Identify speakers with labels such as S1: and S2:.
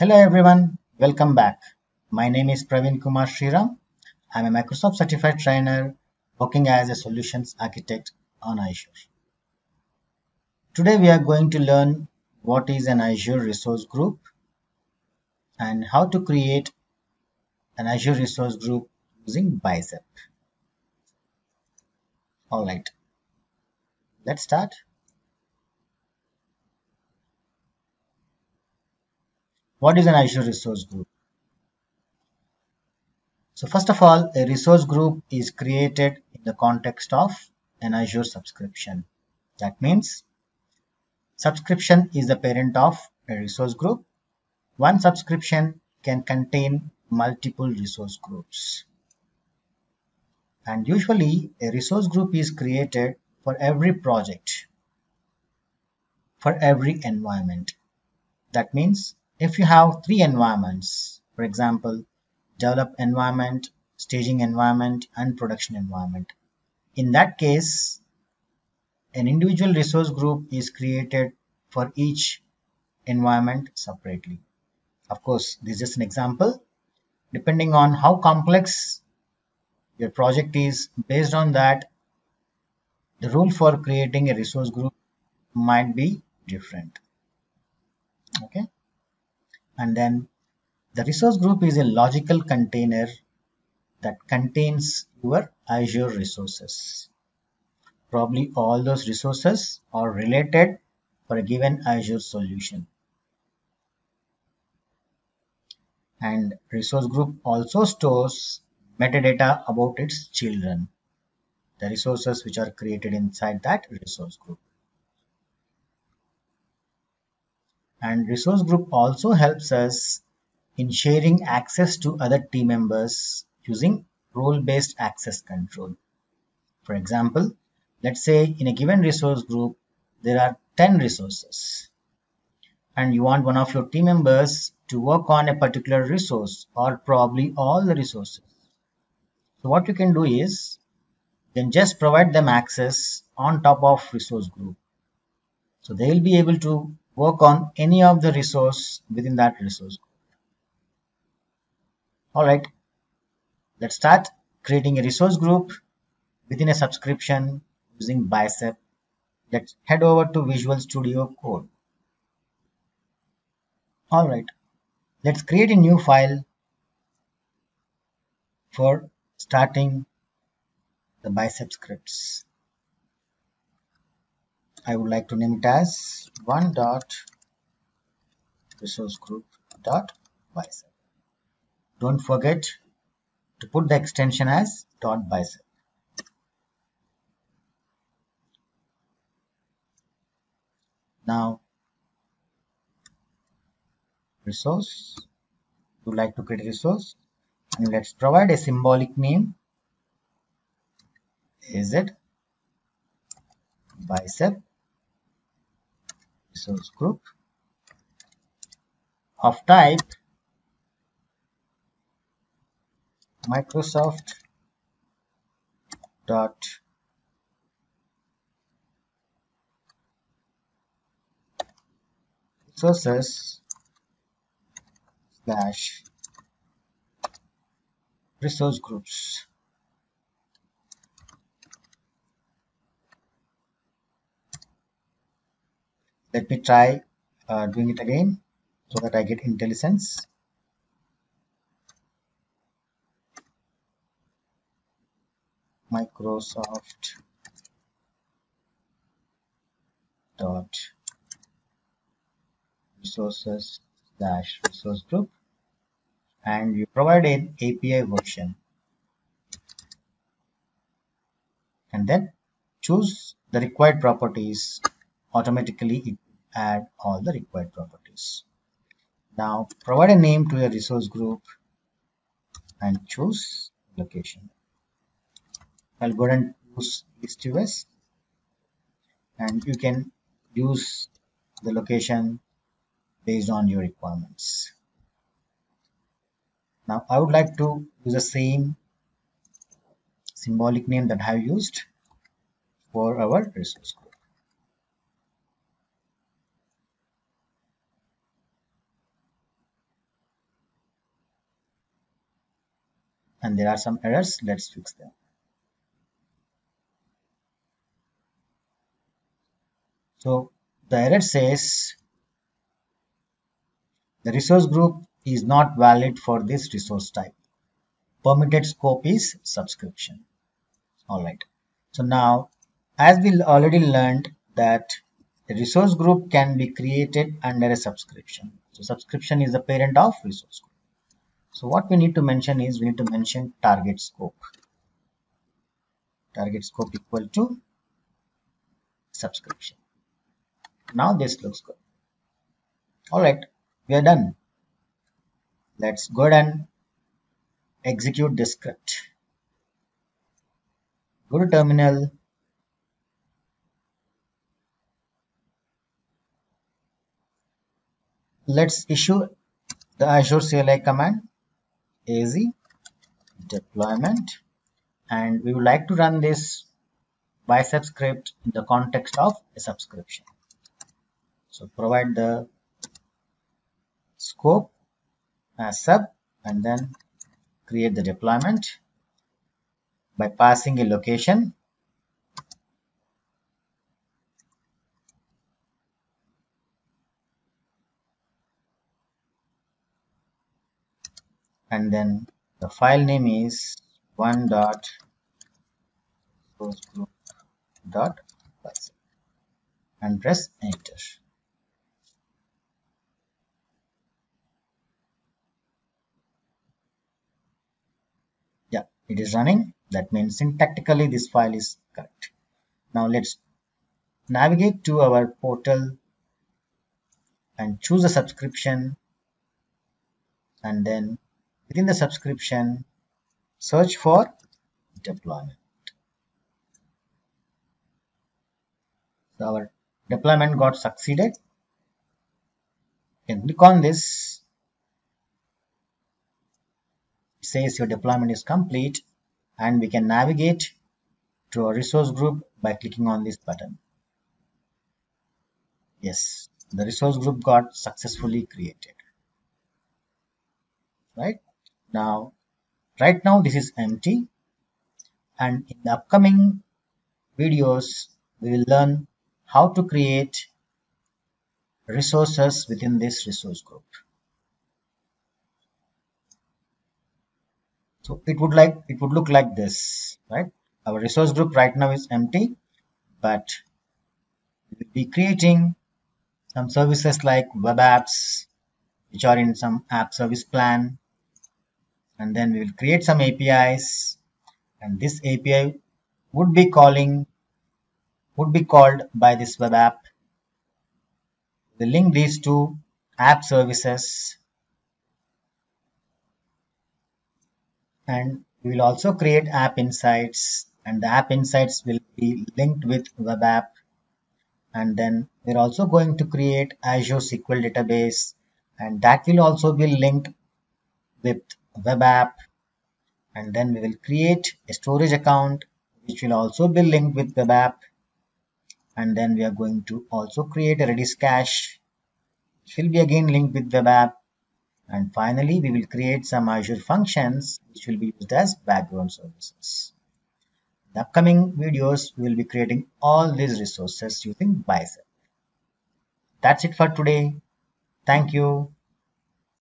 S1: Hello everyone, welcome back. My name is Praveen Kumar Sriram. I'm a Microsoft certified trainer working as a solutions architect on Azure. Today we are going to learn what is an Azure resource group and how to create an Azure resource group using Bicep. Alright, let's start. What is an Azure resource group? So first of all, a resource group is created in the context of an Azure subscription. That means subscription is the parent of a resource group. One subscription can contain multiple resource groups. And usually a resource group is created for every project, for every environment. That means if you have three environments, for example, develop environment, staging environment, and production environment. In that case, an individual resource group is created for each environment separately. Of course, this is just an example. Depending on how complex your project is, based on that, the rule for creating a resource group might be different. Okay and then the resource group is a logical container that contains your Azure resources. Probably all those resources are related for a given Azure solution. And resource group also stores metadata about its children, the resources which are created inside that resource group. And resource group also helps us in sharing access to other team members using role-based access control. For example, let's say in a given resource group, there are 10 resources and you want one of your team members to work on a particular resource or probably all the resources. So what you can do is then just provide them access on top of resource group. So they will be able to work on any of the resource within that resource. Alright, let's start creating a resource group within a subscription using Bicep. Let's head over to Visual Studio Code. Alright, let's create a new file for starting the Bicep scripts. I would like to name it as one dot resource group dot bicep. Don't forget to put the extension as dot bicep. Now resource would like to create resource and let's provide a symbolic name is it bicep resource group of type Microsoft dot resources slash resource groups let me try uh, doing it again so that I get IntelliSense Microsoft dot resources slash resource group. And you provide an API version. And then choose the required properties automatically it add all the required properties. Now provide a name to your resource group and choose location. I'll go and choose East US and you can use the location based on your requirements. Now I would like to use the same symbolic name that I have used for our resource group. And there are some errors. Let's fix them. So the error says the resource group is not valid for this resource type. Permitted scope is subscription. All right. So now as we already learned that a resource group can be created under a subscription. So subscription is the parent of resource group so what we need to mention is we need to mention target scope. Target scope equal to subscription. Now this looks good. Alright, we are done. Let's go ahead and execute this script. Go to terminal. Let's issue the Azure CLI command az deployment. And we would like to run this bicep script in the context of a subscription. So provide the scope as sub and then create the deployment by passing a location and then the file name is one dot source group dot bicep and press enter. Yeah it is running. That means syntactically this file is correct. Now let's navigate to our portal and choose a subscription. And then within the subscription search for deployment. So our deployment got succeeded. You can click on this. It says your deployment is complete and we can navigate to a resource group by clicking on this button. Yes the resource group got successfully created. Right now right now this is empty. And in the upcoming videos we will learn how to create resources within this resource group. So it would like it would look like this right? Our resource group right now is empty but we will be creating some services like web apps which are in some app service plan and then we will create some APIs and this API would be calling would be called by this web app. We link these two app services. And we will also create app insights. And the app insights will be linked with web app. And then we're also going to create Azure SQL database. And that will also be linked with web app and then we will create a storage account which will also be linked with web app. And then we are going to also create a redis cache which will be again linked with web app. And finally we will create some azure functions which will be used as background services. In the upcoming videos we will be creating all these resources using bicep. That's it for today. Thank you